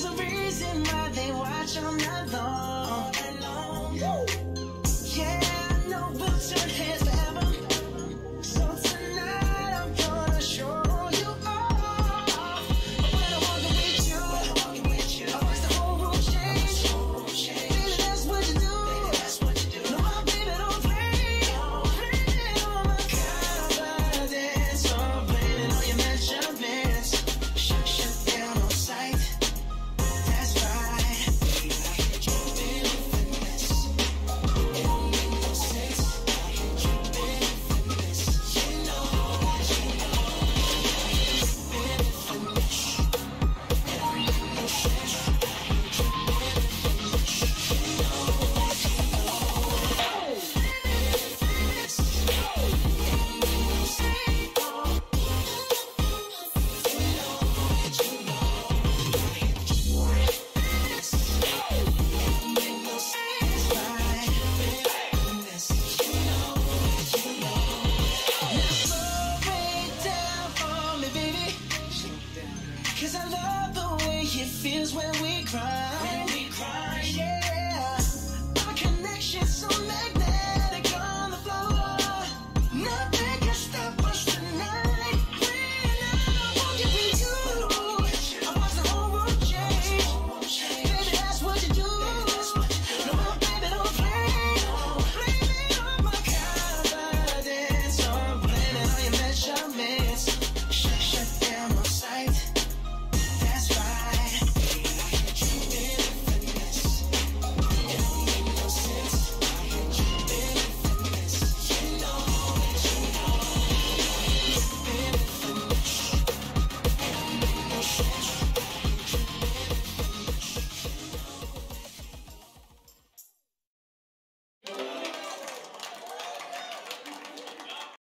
There's a reason why they watch, all night long. feels when